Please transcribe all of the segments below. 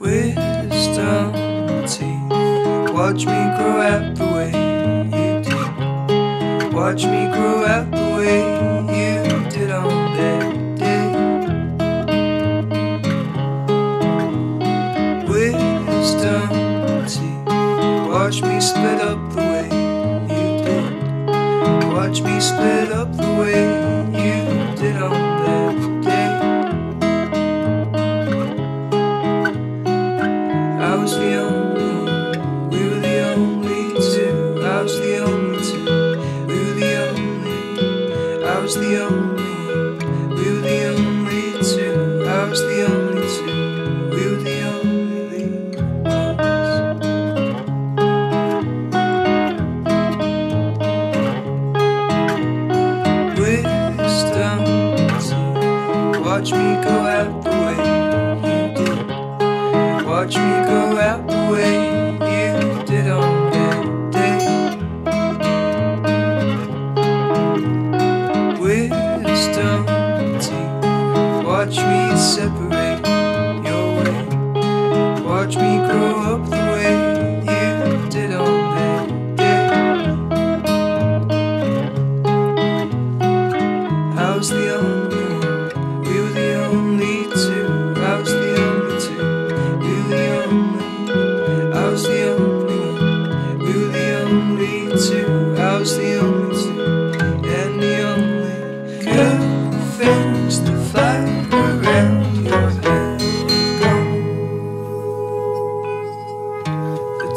wisdom teeth. Watch me grow out the way you did. Watch me grow out the way you did on that day. Wisdom teeth. Watch me split up the way you did. Watch me split up the way Watch me go out the way you did. Watch me go out the way you did on that day. Wisdom. Watch me separate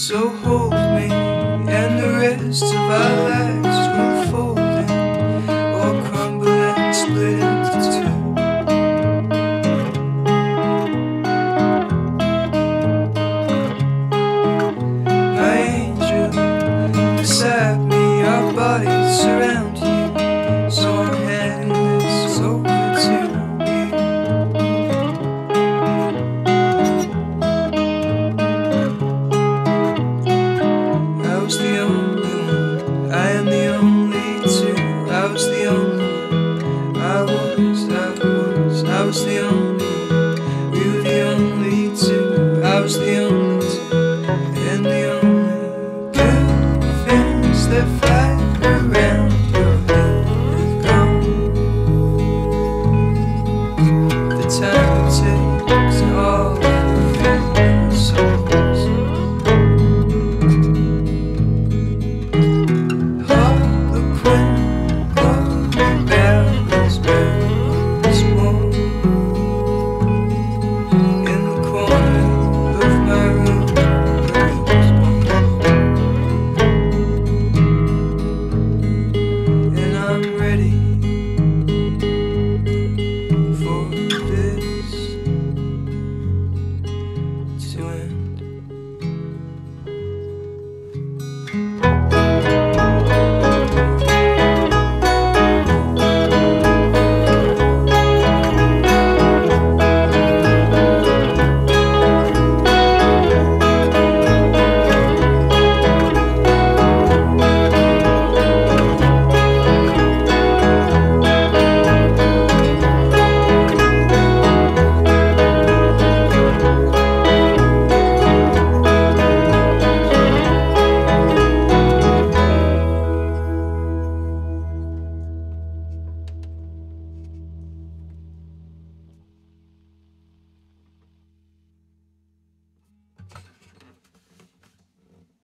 So hold me and the rest of our lives.